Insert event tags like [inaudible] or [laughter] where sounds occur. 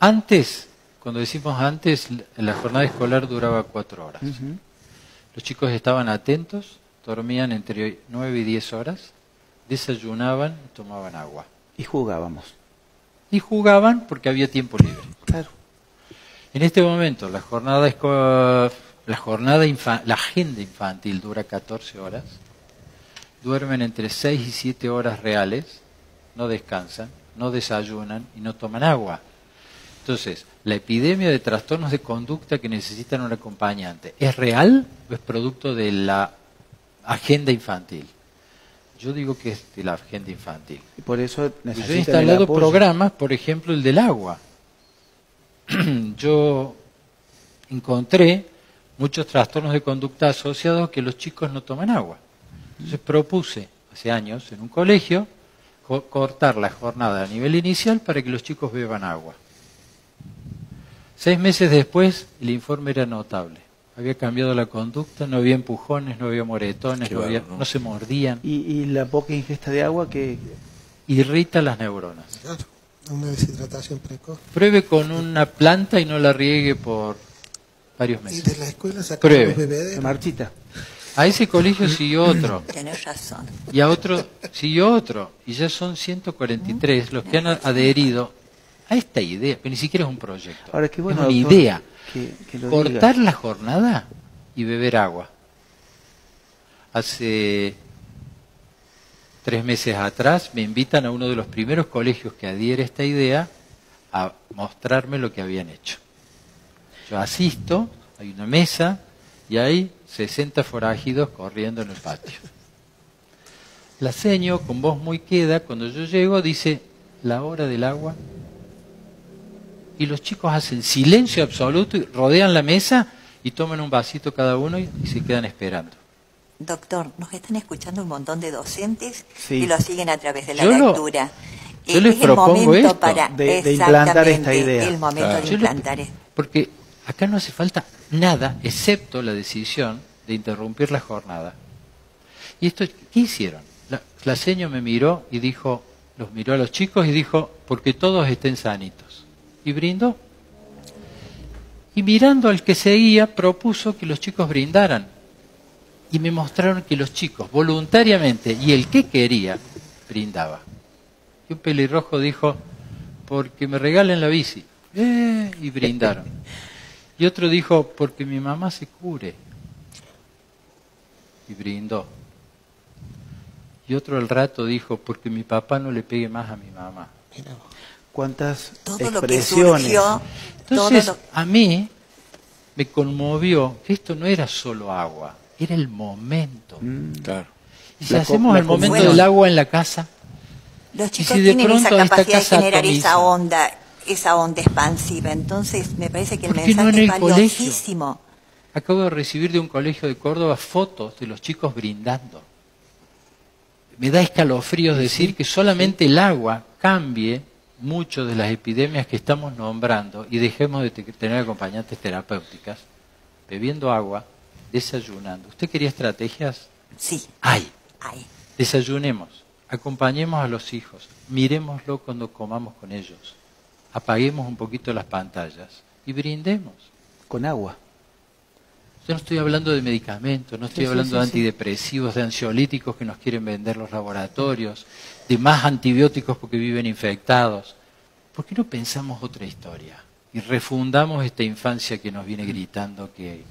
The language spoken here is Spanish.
Antes, cuando decimos antes, la jornada escolar duraba cuatro horas. Los chicos estaban atentos, dormían entre nueve y diez horas, desayunaban y tomaban agua. Y jugábamos. Y jugaban porque había tiempo libre. Claro. En este momento, la jornada, la, jornada infa- la agenda infantil dura 14 horas. Duermen entre 6 y 7 horas reales, no descansan, no desayunan y no toman agua. Entonces, la epidemia de trastornos de conducta que necesitan un acompañante, ¿es real o es producto de la agenda infantil? Yo digo que es de la agenda infantil. Y por eso Pues yo he necesitan instalado programas, por ejemplo, el del agua. [clears throat] yo encontré muchos trastornos de conducta asociados a que los chicos no toman agua. Entonces propuse hace años en un colegio co- cortar la jornada a nivel inicial para que los chicos beban agua. Seis meses después el informe era notable. Había cambiado la conducta, no había empujones, no había moretones, no, había- no se mordían. Y, y la poca ingesta de agua que Irrita las neuronas. Claro, una deshidratación precoz. Pruebe con una planta y no la riegue por varios Y meses. de la escuela sacaron Pruebe. los se bebederos. marchita. A ese colegio siguió otro. [clears throat] Tenés razón. Y a otro siguió otro. Y ya son 143 los que han adherido a esta idea. Pero ni siquiera es un proyecto. Ahora qué bueno es una doctor, idea. que, que lo Cortar diga. la jornada y beber agua. Hace tres meses atrás me invitan a uno de los primeros colegios que adhiere a esta idea a mostrarme lo que habían hecho. Yo asisto, hay una mesa y hay 60 forajidos corriendo en el patio. La seño, con voz muy queda, cuando yo llego, dice, la hora del agua. Y los chicos hacen silencio absoluto y rodean la mesa y toman un vasito cada uno y, y se quedan esperando. Doctor, nos están escuchando un montón de docentes Sí. y lo siguen a través de la Yo lo- lectura. yo Eh, les es el propongo momento esto, para de- de implantar esta idea. El momento Claro. de implantar porque acá no hace falta nada excepto la decisión de interrumpir la jornada. ¿Y esto qué hicieron? La, la seño me miró y dijo, los miró a los chicos y dijo, porque todos estén sanitos. Y brindó. Y mirando al que seguía, propuso que los chicos brindaran. Y me mostraron que los chicos voluntariamente y el que quería brindaba. Y un pelirrojo dijo, porque me regalen la bici. ¡Eh! Y brindaron. Y otro dijo, porque mi mamá se cure. Y brindó. Y otro al rato dijo, porque mi papá no le pegue más a mi mamá. Cuántas Todo lo que expresiones. surgió, Entonces, todo lo- a mí me conmovió que esto no era solo agua, era el momento. Mm. Claro. Y si La hacemos el momento del agua en la casa, los chicos si de tienen esa capacidad de generar atomiza? esa onda, esa onda expansiva. Entonces, me parece que el ¿Por qué no mensaje en es colegio? valiosísimo. acabo de recibir de un colegio de Córdoba fotos de los chicos brindando. Me da escalofríos decir que solamente el agua cambie mucho de las epidemias que estamos nombrando y dejemos de te- tener acompañantes terapéuticas, bebiendo agua, desayunando. ¿Usted quería estrategias? Sí, Hay. ahí. Desayunemos, acompañemos a los hijos, miremoslo cuando comamos con ellos, apaguemos un poquito las pantallas y brindemos. Con agua. Yo no estoy hablando de medicamentos, no estoy Sí, hablando sí, de antidepresivos, de ansiolíticos que nos quieren vender los laboratorios, de más antibióticos porque viven infectados. ¿Por qué no pensamos otra historia y refundamos esta infancia que nos viene gritando que